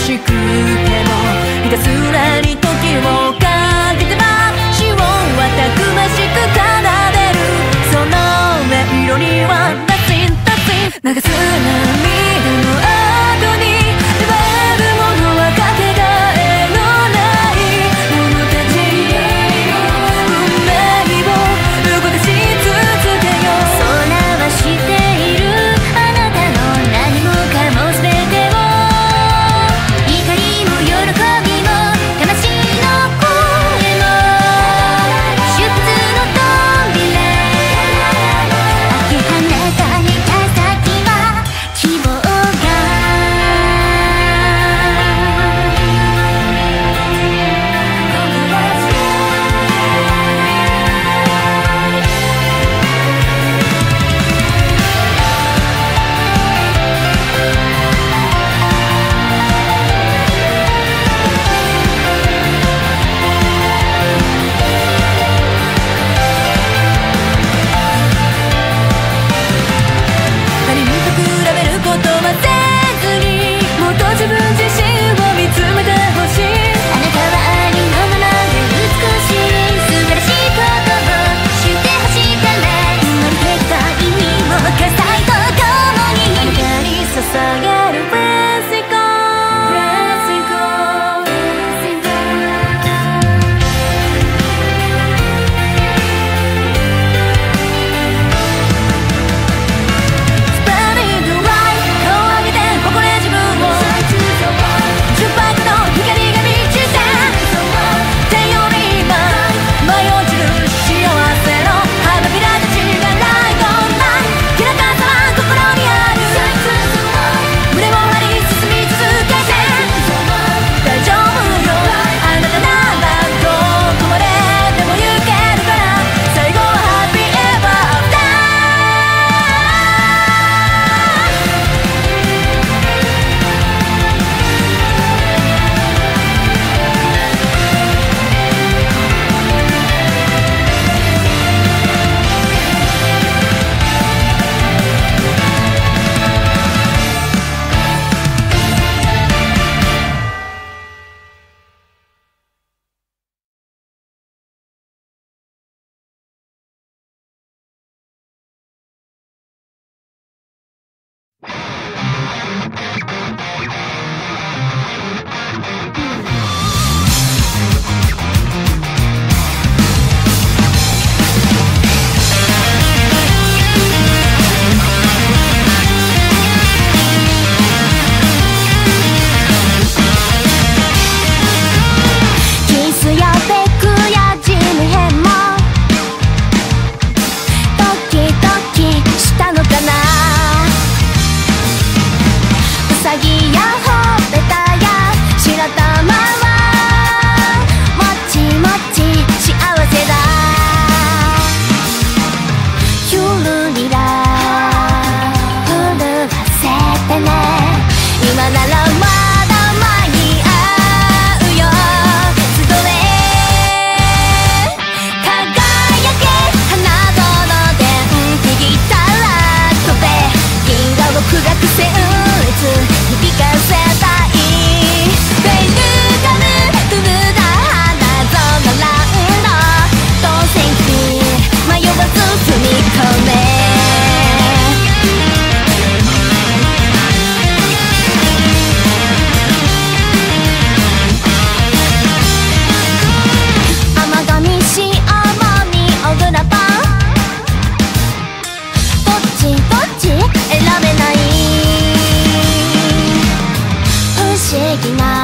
しくけどひたすらに時をかけてば死をはたくましく奏でるその音色にはダシンダシン流す波的な